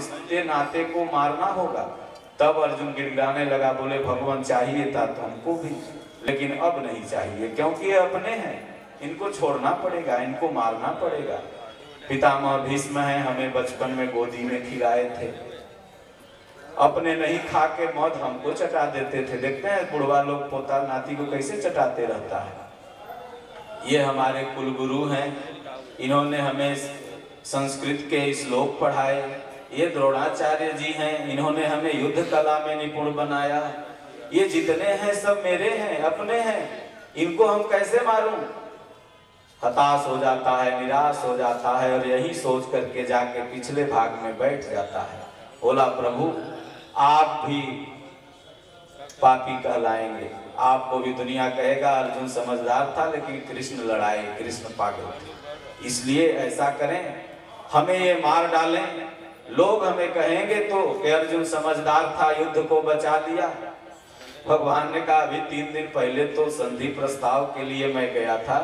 रिश्ते नाते को मारना होगा, तब अर्जुन गिड़गिड़ाने लगा, बोले, भगवान, चाहिए था तो हमको भी, लेकिन अब नहीं चाहिए, क्योंकि ये अपने हैं। इनको छोड़ना पड़ेगा, इनको मारना पड़ेगा। पितामह भीष्म है, हमें बचपन में गोदी में खिलाए थे। अपने नहीं खा के मौत हमको चटा देते थे। देखते हैं, बुढ़वा लोग पोता नाती को कैसे चटाते रहता है। ये हमारे कुलगुरु हैं। इन्होंने हमें संस्कृत के श्लोक पढ़ाए। ये द्रोणाचार्य जी हैं, इन्होंने हमें युद्ध कला में निपुण बनाया। ये जितने हैं, सब मेरे हैं, अपने हैं। इनको हम कैसे मारूं? हताश हो जाता है, निराश हो जाता है और यही सोच करके जाके पिछले भाग में बैठ जाता है। बोला, प्रभु, आप भी पापी कहलाएँगे। आपको भी दुनिया कहेगा, अर्जुन समझदार था, लेकिन कृष्ण लड़ाए कृष्ण पागल थे। इसलिए ऐसा करें, हमें ये मार डालें लोग हमें कहेंगे तो अर्जुन समझदार था, युद्ध को बचा लिया। भगवान ने कहा, अभी तीन दिन पहले तो संधि प्रस्ताव के लिए मैं गया था।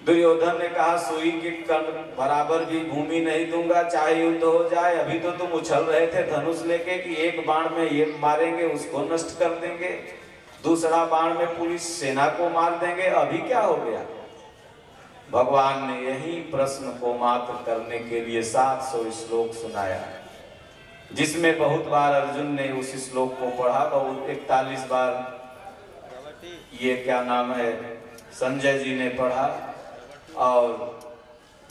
दुर्योधन ने कहा, सुई के कर्ण बराबर भी भूमि नहीं दूँगा, चाहे युद्ध हो जाए। अभी तो तुम उछल रहे थे धनुष लेके कि एक बाण में ये मारेंगे, उसको नष्ट कर देंगे। दूसरा बाण में पुलिस सेना को मार देंगे। अभी क्या हो गया? भगवान ने यही प्रश्न को मात्र करने के लिए सात सौ श्लोक सुनाया। जिसमें बहुत बार अर्जुन ने उस श्लोक को पढ़ा, बहुत इकतालीस बार। ये क्या नाम है? संजय जी ने पढ़ा और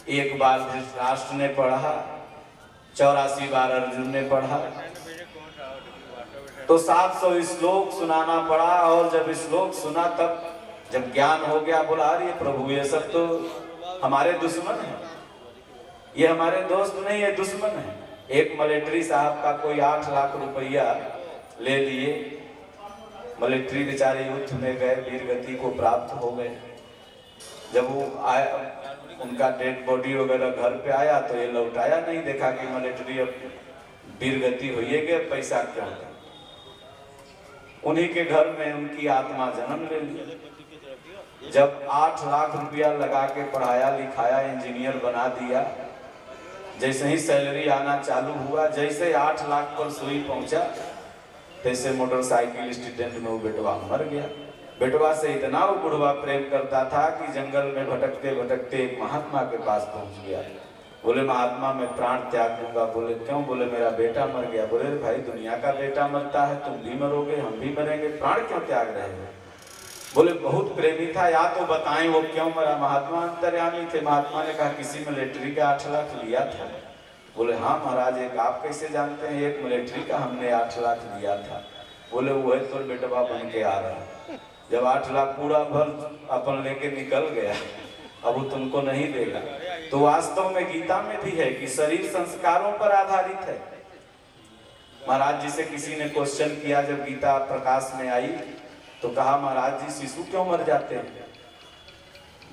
एक बार धृतराष्ट्र ने पढ़ा, चौरासी बार अर्जुन ने पढ़ा। तो 700 श्लोक सुनाना पड़ा और जब श्लोक सुना तब जब ज्ञान हो गया, बोला, अरे प्रभु, ये सब तो हमारे दुश्मन है। ये हमारे दोस्त नहीं है दुश्मन है। एक मिलिट्री साहब का कोई आठ लाख रुपया ले लिए। मिलिट्री बेचारे युद्ध में गए, वीर गति को प्राप्त हो गए। जब वो आया, उनका डेड बॉडी वगैरह घर पे आया तो ये लौटाया नहीं, देखा कि मिलिट्री अब वीर गति हुई गए पैसा क्या उन्हीं के घर में उनकी आत्मा जन्म ले ली। जब आठ लाख रुपया लगा के पढ़ाया, लिखाया, इंजीनियर बना दिया, जैसे ही सैलरी आना चालू हुआ, जैसे आठ लाख पर सुई पहुँचा, तैसे मोटरसाइकिल स्टूडेंट में वो बेटवा मर गया। बेटवा से इतना वो बुढ़वा प्रेम करता था कि जंगल में भटकते भटकते एक महात्मा के पास पहुँच गया। बोले महात्मा मैं प्राण त्याग दूँगा। बोले, क्यों? बोले, मेरा बेटा मर गया। बोले भाई, दुनिया का बेटा मरता है, तुम भी मरोगे, हम भी मरेंगे। प्राण क्यों त्याग रहे हो? बोले, बहुत प्रेमी था, या तो बताएँ वो क्यों मरा? महात्मा अंतर्यामी थे। महात्मा ने कहा, किसी मिलिट्री का आठ लाख लिया था। बोले हाँ महाराज, एक आप कैसे जानते हैं, एक मिलिट्री का हमने आठ लाख लिया था। बोले, वो है तो बेटवा बन के आ रहा। जब आठ लाख पूरा भर अपन लेके निकल गया, अब वो तुमको नहीं देगा। तो वास्तव में गीता में भी है कि शरीर संस्कारों पर आधारित है। महाराज जी से किसी ने क्वेश्चन किया, जब गीता प्रकाश में आई तो कहा, महाराज जी, शिशु क्यों मर जाते हैं?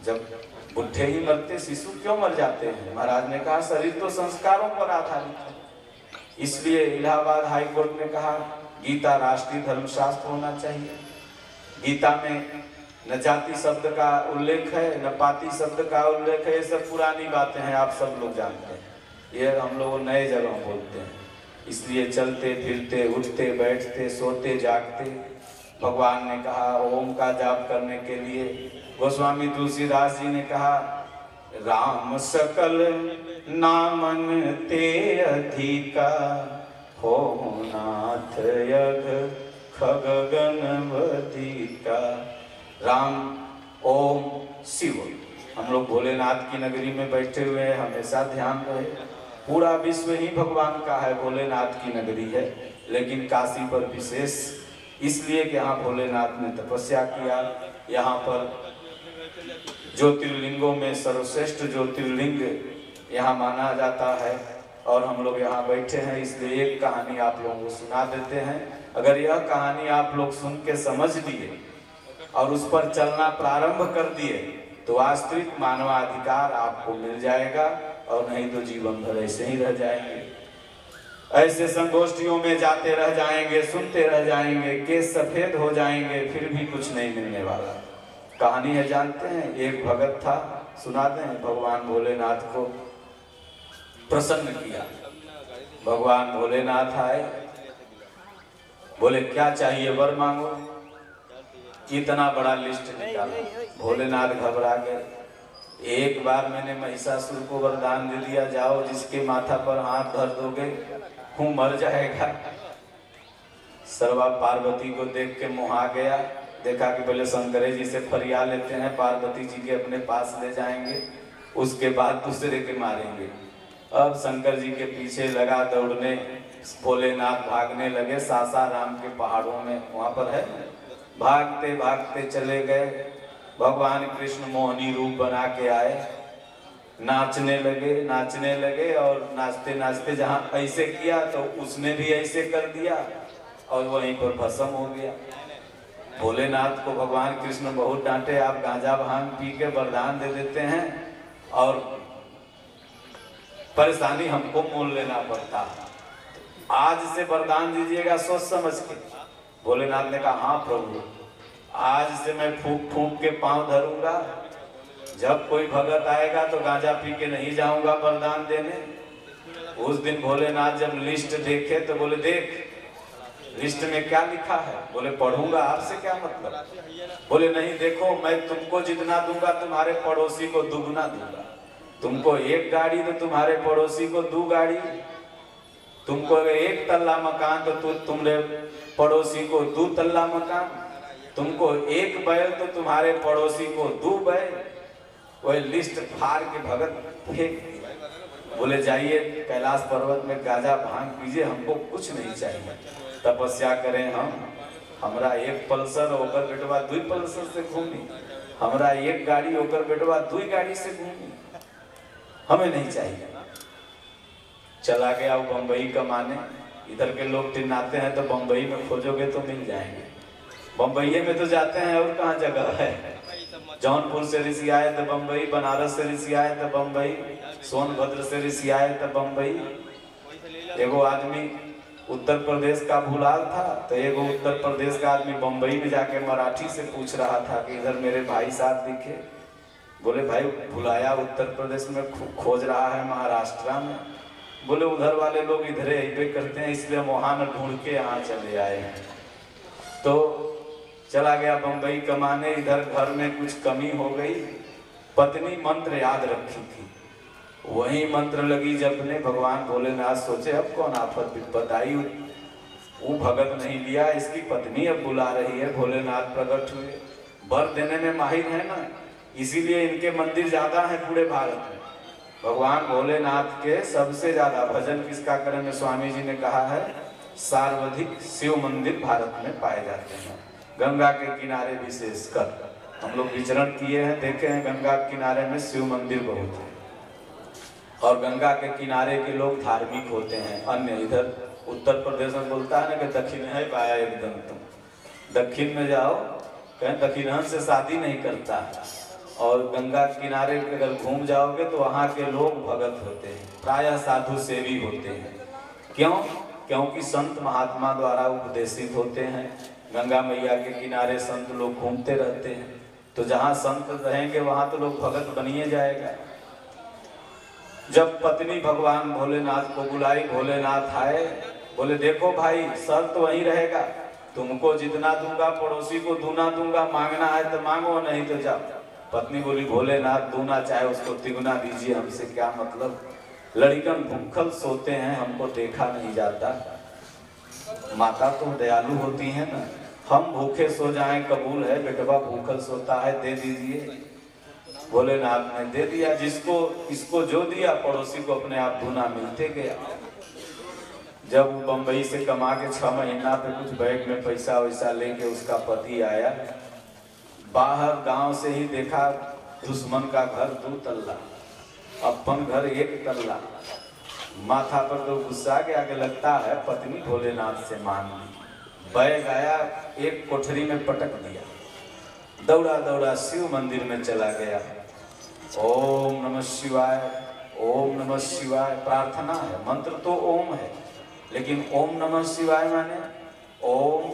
जब बुढ़े ही मरते, शिशु क्यों मर जाते हैं? महाराज ने कहा, शरीर तो संस्कारों पर आधारित है। इसलिए इलाहाबाद हाई कोर्ट ने कहा, गीता राष्ट्रीय धर्मशास्त्र होना चाहिए। गीता में न जाति शब्द का उल्लेख है, न पाति शब्द का उल्लेख है, ये सब पुरानी बातें हैं, आप सब लोग जानते हैं। ये हम लोग नए जगह बोलते हैं। इसलिए चलते, फिरते, उठते, बैठते, सोते, जागते भगवान ने कहा, ओम का जाप करने के लिए। गोस्वामी तुलसीदास जी ने कहा, राम सकल नामन ते अधिका हो नाथ गणपति का राम, ओम, शिव। हम लोग भोलेनाथ की नगरी में बैठे हुए हैं, हमेशा ध्यान रहे। पूरा विश्व ही भगवान का है, भोलेनाथ की नगरी है। लेकिन काशी पर विशेष इसलिए कि यहाँ भोलेनाथ ने तपस्या किया। यहाँ पर ज्योतिर्लिंगों में सर्वश्रेष्ठ ज्योतिर्लिंग यहाँ माना जाता है और हम लोग यहाँ बैठे हैं, इसलिए एक कहानी आप लोगों को सुना देते हैं। अगर यह कहानी आप लोग सुन के समझ लिए और उस पर चलना प्रारंभ कर दिए तो वास्तविक मानवाधिकार आपको मिल जाएगा और नहीं तो जीवन भर ऐसे ही रह जाएँगे। ऐसे संगोष्ठियों में जाते रह जाएँगे, सुनते रह जाएँगे, केस सफ़ेद हो जाएँगे, फिर भी कुछ नहीं मिलने वाला। कहानी है, जानते हैं, एक भगत था, सुनाते हैं, भगवान भोलेनाथ को प्रसन्न किया। भगवान भोलेनाथ आए, बोले, क्या चाहिए वर मांगो? इतना बड़ा लिस्ट निकाला। भोलेनाथ घबरा गए। एक बार मैंने महिषासुर को वरदान दे दिया, जाओ, जिसके माथा पर हाथ धर दोगे हूँ मर जाएगा। सर्वा पार्वती को देख के मुहा गया। देखा कि पहले शंकरे जी से फरिया लेते हैं, पार्वती जी के अपने पास ले जाएँगे, उसके बाद दूसरे के मारेंगे। अब शंकर जी के पीछे लगा दौड़ने भोलेनाथ भागने लगे सासाराम के पहाड़ों में, वहाँ पर है। भागते भागते चले गए। भगवान कृष्ण मोहनी रूप बना के आए। नाचने लगे नाचने लगे और नाचते नाचते जहाँ ऐसे किया तो उसने भी ऐसे कर दिया और वहीं पर भस्म हो गया। भोलेनाथ को भगवान कृष्ण बहुत डांटे, आप गांजा भाँग पी के वरदान दे देते हैं और परेशानी हमको मोल लेना पड़ता। आज से वरदान दीजिएगा सोच समझ के। भोलेनाथ ने कहा हाँ प्रभु, आज से मैं फूक फूक के पाँव धरूँगा जब कोई भगत आएगा तो गांजा पी के नहीं जाऊँगा वरदान देने। उस दिन भोलेनाथ जब लिस्ट देखे तो बोले देख लिस्ट में क्या लिखा है? बोले पढ़ूँगा आपसे क्या मतलब? बोले नहीं देखो मैं तुमको जितना दूँगा तुम्हारे पड़ोसी को दुगना दूँगा। तुमको एक गाड़ी तो तुम्हारे पड़ोसी को दो गाड़ी। तुमको एक तल्ला मकान तो तु, तुमने पड़ोसी को दो तल्ला मकान। तुमको एक बैल तो तुम्हारे पड़ोसी को दो बैल। वही लिस्ट फाड़ के भगत फेंक बोले, जाइए, कैलाश पर्वत में गाजा भाँग पीजिए, हमको कुछ नहीं चाहिए। तपस्या करें हम। हमरा एक पल्सर होकर बेटवा दुई पल्सर से घूमी। हमरा एक गाड़ी होकर बेटवा दुई गाड़ी से घूमी। हमें नहीं चाहिए। चला गया वो बम्बई कमाने इधर के लोग टिनाते हैं तो बम्बई में खोजोगे तो मिल जाएँगे। बम्बई में तो जाते हैं, और कहाँ जगह है? जौनपुर से ऋषि आए तो बम्बई, बनारस से ऋषि आए तो बम्बई, सोनभद्र से ऋषि आए तो बम्बई। एगो आदमी उत्तर प्रदेश का भूलाल था तो एगो उत्तर प्रदेश का आदमी बम्बई में जाके मराठी से पूछ रहा था कि इधर मेरे भाई साहब दिखे। बोले, भाई, भुलाया उत्तर प्रदेश में खोज रहा है महाराष्ट्र में। बोले, उधर वाले लोग इधर अबे करते हैं, इसलिए हम वहाँ न ढूंढ के यहाँ चले आए हैं। तो चला गया बम्बई कमाने, इधर घर में कुछ कमी हो गई। पत्नी मंत्र याद रखी थी। वही मंत्र लगी जब ने भगवान भोलेनाथ सोचे, अब कौन आफत विपत आई वो भगत नहीं लिया, इसकी पत्नी अब बुला रही है, भोलेनाथ प्रकट हुए। बर देने में माहिर है ना? इसीलिए इनके मंदिर ज़्यादा है पूरे भारत में। भगवान भोलेनाथ के सबसे ज़्यादा भजन किसका करें? स्वामी जी ने कहा है, सार्वधिक शिव मंदिर भारत में पाए जाते हैं। गंगा के किनारे विशेषकर हम लोग विचरण किए हैं, देखे हैं, गंगा के किनारे में शिव मंदिर बहुत है। और गंगा के किनारे के लोग धार्मिक होते हैं। अन्य इधर उत्तर प्रदेश में बोलता है ना कि दक्षिण है पाया एकदम तुम। दक्षिण में जाओ, कहें दक्षिण से शादी नहीं करता। और गंगा किनारे अगर घूम जाओगे तो वहाँ के लोग भगत होते हैं। प्रायः साधु सेवी होते हैं। क्यों? क्योंकि संत महात्मा द्वारा उपदेशित होते हैं। गंगा मैया के किनारे संत लोग घूमते रहते हैं। तो जहाँ संत रहेंगे, वहाँ तो लोग भगत बनिए जाएगा। जब पत्नी भगवान भोलेनाथ को बुलाई, भोलेनाथ आए, बोले, देखो भाई संत तो वही रहेगा। तुमको जितना दूँगा, पड़ोसी को दूना दूँगा, मांगना है तो मांगो, नहीं तो जाओ। पत्नी बोली, भोलेनाथ, दूना चाहे उसको तिगुना दीजिए, हमसे क्या मतलब? लड़कन भूखल सोते हैं, हमको देखा नहीं जाता। माता तो दयालु होती है ना। हम भूखे सो जाएँ, कबूल है, बेटवा भूखल सोता है, दे दीजिए। भोलेनाथ ने दे दिया, जिसको, इसको जो दिया, पड़ोसी को अपने आप धुना मिलते गया। जब बम्बई से कमा के छह महीना पे कुछ बैग में पैसा वैसा लेके उसका पति आया, बाहर गाँव से ही देखा, दुश्मन का घर दो तल्ला अपन घर एक तल्ला। माथा पर तो गुस्सा के आगे लगता है, पत्नी भोलेनाथ से मान ली। बैग आया एक कोठरी में पटक दिया। दौड़ा दौड़ा शिव मंदिर में चला गया। ओम नमः शिवाय, ओम नमः शिवाय, प्रार्थना है, मंत्र तो ओम है, लेकिन ओम नमः शिवाय माने? ओम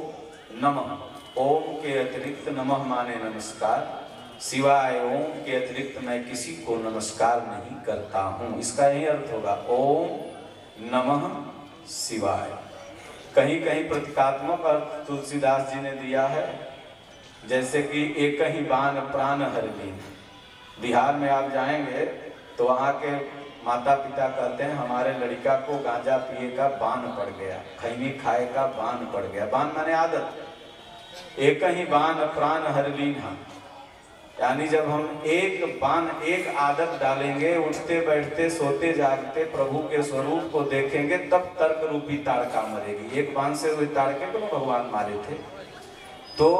नमः, ओम के अतिरिक्त नमः माने नमस्कार। सिवाय ओम के अतिरिक्त मैं किसी को नमस्कार नहीं करता हूँ। इसका यही अर्थ होगा, ओम नमः शिवाय। कहीं कहीं प्रतीकात्मक अर्थ तुलसीदास जी ने दिया है, जैसे कि एक ही बाण प्राण हर लीन बिहार में आप जाएँगे तो वहाँ के माता पिता कहते हैं, हमारे लड़का को गांजा पिए का बान पड़ गया, खैनी खाए का बान पड़ गया। बान माने आदत। एक ही बान प्राण हर लीन हम यानी जब हम एक बान एक आदत डालेंगे, उठते, बैठते, सोते, जागते, प्रभु के स्वरूप को देखेंगे, तब तर्क रूपी ताड़का मरेगी एक बान से हुए ताड़के को भगवान मारे थे। तो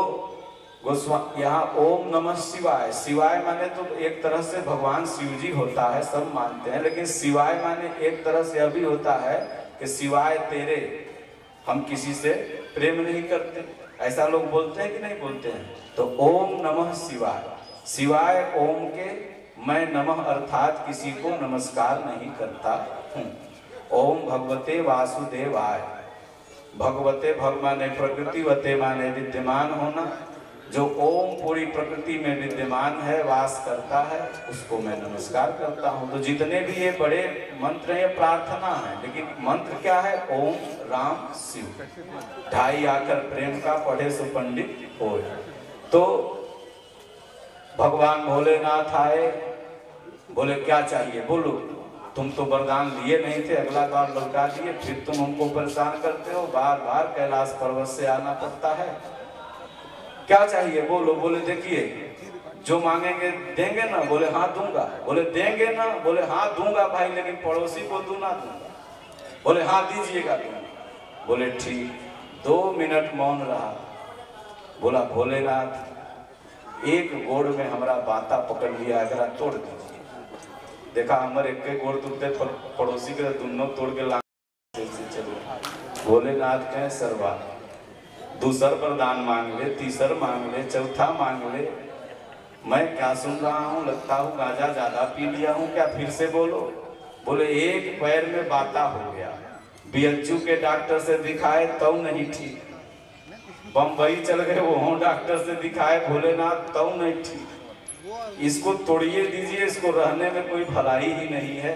गोस्वा, यहाँ ओम नमः शिवाय। शिवाय माने तो एक तरह से भगवान शिव जी होता है, सब मानते हैं। लेकिन शिवाय माने एक तरह से अभी होता है कि शिवाय तेरे, हम किसी से प्रेम नहीं करते। ऐसा लोग बोलते हैं कि नहीं बोलते हैं? तो ओम नमः शिवाय। शिवाय ओम के, मैं नमः अर्थात किसी को नमस्कार नहीं करता हूँ। ओम भगवते वासुदेवाय। भगवते भग माने प्रकृति वते माने विद्यमान होना। जो ओम पूरी प्रकृति में विद्यमान है, वास करता है, उसको मैं नमस्कार करता हूँ। तो जितने भी ये बड़े मंत्र हैं प्रार्थना है, लेकिन मंत्र क्या है? ओम राम शिव। ढाई आकर प्रेम का पढ़े सुपंडित हो तो भगवान भोलेनाथ आए, बोले, क्या चाहिए? बोलो, तुम तो वरदान लिए नहीं थे, अगला बार लौटा दिए, फिर तुम हमको परेशान करते हो बार बार कैलाश पर्वत से आना पड़ता है। क्या चाहिए? बोलो, बोले, देखिए, जो मांगेंगे, देंगे ना? बोले हाँ दूँगा। बोले, देंगे ना? बोले हाँ दूँगा भाई, लेकिन पड़ोसी को दू ना दूँगा। बोले हाँ दीजिएगा बोले, ठीक। दो मिनट मौन रहा। बोला, भोलेनाथ एक गोड़ में हमारा बाता पकड़ लिया, अगर तोड़ दीजिए। देखा, हमारे एक गोड़ टूटते पड़ोसी के दोनों तोड़ के ला चलो। भोलेनाथ कहे, सरवा दूसर वरदान मांग ले तीसर मांग ले, चौथा मांग ले। मैं क्या सुन रहा हूँ? लगता हूँ गांजा ज़्यादा पी लिया हूँ, क्या फिर से बोलो? बोले, एक पैर में बाता हो गया। बीएचयू के डॉक्टर से दिखाए तो नहीं ठीक। बम्बई चल गए, वो डॉक्टर से दिखाए, भोलेनाथ तो नहीं ठीक। इसको तोड़िए दीजिए, इसको रहने में कोई भलाई ही नहीं है।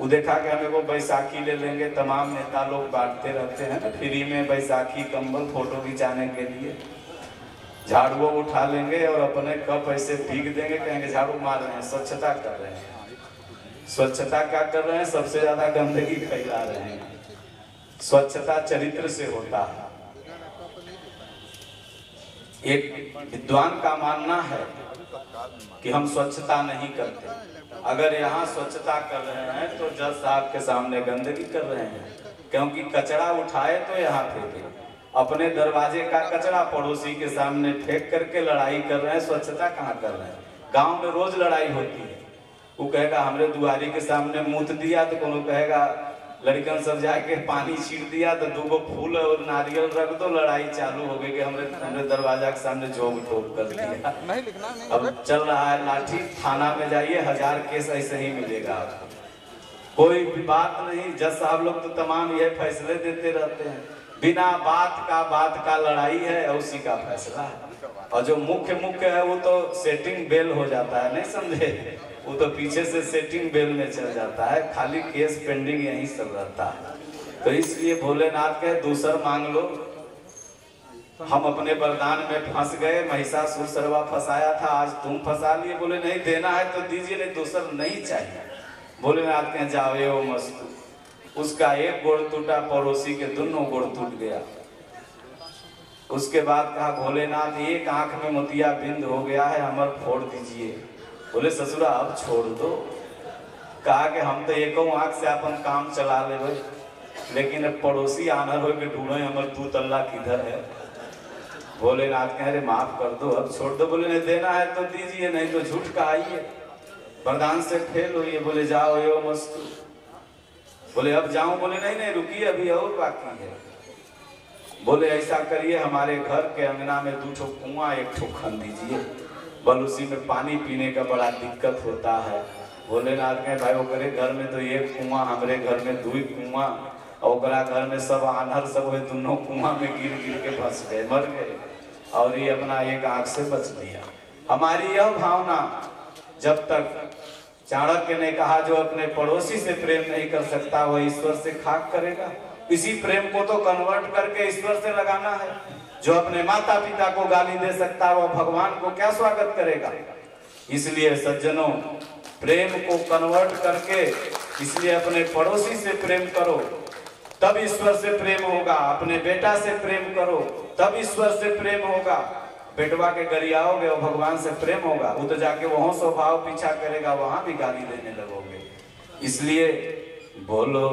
वो देखा कि हमें को बैसाखी ले लेंगे, तमाम नेता लोग बांटते रहते हैं फ्री में बैसाखी, कंबल, फ़ोटो खिंचाने के लिए। झाड़ू उठा लेंगे और अपने कप ऐसे भीग देंगे, कहेंगे झाड़ू मार रहे हैं, स्वच्छता कर रहे हैं। स्वच्छता क्या कर रहे हैं? सबसे ज़्यादा गंदगी फैला रहे हैं। स्वच्छता चरित्र से होता है। एक विद्वान का मानना है कि हम स्वच्छता नहीं करते। अगर यहाँ स्वच्छता कर रहे हैं तो जज साहब के सामने गंदगी कर रहे हैं। क्योंकि कचरा उठाए तो यहाँ फेंके। अपने दरवाजे का कचरा पड़ोसी के सामने फेंक करके लड़ाई कर रहे हैं, स्वच्छता कहाँ कर रहे हैं? गाँव में रोज लड़ाई होती है। वो कहेगा, हमने दुआरी के सामने मूत दिया तो कहेगा लड़कन सब जाके पानी छीट दिया तो दूगो फूल और नारियल रख दो लड़ाई चालू हो गई कि हमरे हमरे दरवाज़ा के सामने झोंक ठोक कर दिया। नहीं लिखना नहीं अब चल रहा है लाठी थाना में जाइए हज़ार केस ऐसे ही मिलेगा आपको। कोई भी बात नहीं जज साहब लोग तो तमाम यह फैसले देते रहते हैं। बिना बात का बात का लड़ाई है उसी का फैसला है। और जो मुख्य मुख्य है, वो तो सेटिंग बेल हो जाता है, नहीं समझे? वो तो पीछे से सेटिंग बेल में चल जाता है, खाली केस पेंडिंग यही सब रहता है। तो इसलिए भोलेनाथ के दूसर मांग लो। हम अपने वरदान में फंस गए, महिषासुर सरवा फंसाया था, आज तुम फंसा लिए। बोले, नहीं, देना है तो दीजिए, नहीं, दूसर नहीं चाहिए। भोलेनाथ के जावे वो मस्तू। उसका एक गोड़ टूटा, पड़ोसी के दोनों गोड़ टूट गया। उसके बाद कहा, भोलेनाथ, एक आँख में मोतिया बिंद हो गया है हमर फोड़ दीजिए। बोले, ससुरा, अब छोड़ दो। कहा कि, हम तो एक आँख से अपन काम चला ले लेकिन अब पड़ोसी आनर हो के ढूंढे हमर तू तल्ला किधर है? भोलेनाथ कह रहे, माफ़ कर दो, अब छोड़ दो। बोले, नहीं, देना है तो दीजिए, नहीं तो झूठ का आइए वरदान से फेल हुई बोले, जाओ यो मस्तू बोले, अब जाऊँ? बोले, नहीं नहीं, रुकिए, अभी और बाकी है। बोले, ऐसा करिए, हमारे घर के अंगना में दो ठो कुआँ, एक ठो खन दीजिए। बल उसी में पानी पीने का बड़ा दिक्कत होता है। भोलेनाथ के भाई, ओकरे घर में तो एक कुआँ, हमारे घर में दू कुआँ, और घर में सब आनर सब हुए दोनों कुआँ में गिर गिर के फंस गए, मर गए, और ये अपना एक आँख से बच लिया। हमारी यह भावना, जब तक चाणक्य ने कहा, जो अपने पड़ोसी से प्रेम नहीं कर सकता, वह ईश्वर से खाक करेगा। इसी प्रेम को तो कन्वर्ट करके ईश्वर से लगाना है। जो अपने माता पिता को गाली दे सकता है, वो भगवान को क्या स्वागत करेगा? इसलिए सज्जनों, प्रेम को कन्वर्ट करके इसलिए अपने पड़ोसी से प्रेम करो। तब ईश्वर से प्रेम होगा, अपने बेटा से प्रेम करो। तब ईश्वर से प्रेम होगा। बेटवा के गरियाओगे और भगवान से प्रेम होगा। वो तो जाके वहाँ स्वभाव पीछा करेगा, वहाँ भी गाली देने लगोगे। इसलिए बोलो,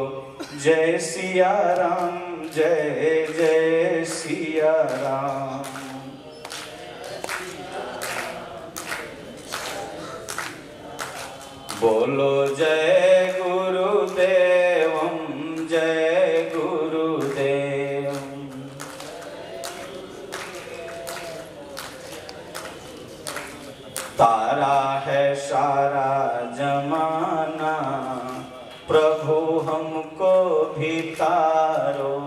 जय सिया राम जय जय सिया राम बोलो, जय गुरुदेव जय गुरुदेव। तारा है सारा जमाना। प्रभु हमको भी तारो।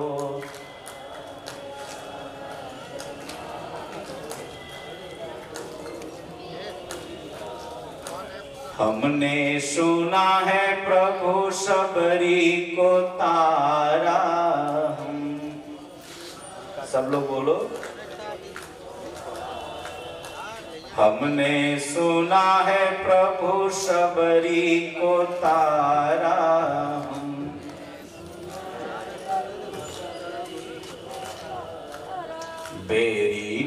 हमने सुना है प्रभु सबरी को तारा। हम सब लोग बोलो। हमने सुना है प्रभु सबरी को तारा।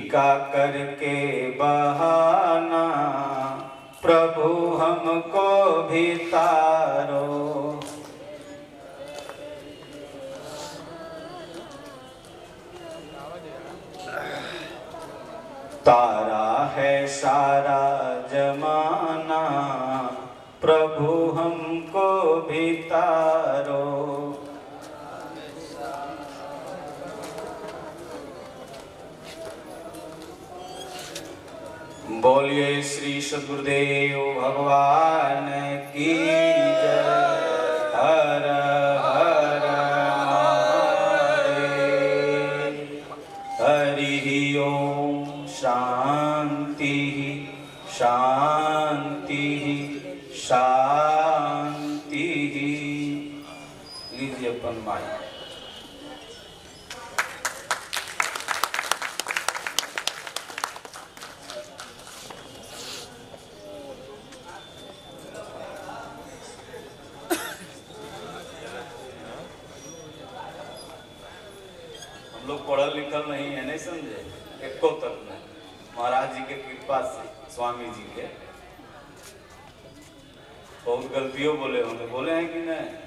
बेरी का करके बहाना, प्रभु हमको भी तारो। तारा है सारा जमाना, प्रभु हमको भी तारो। बोलिए श्री सदगुरुदेव भगवान की गलतियों बोले होंगे बोले हैं कि नहीं?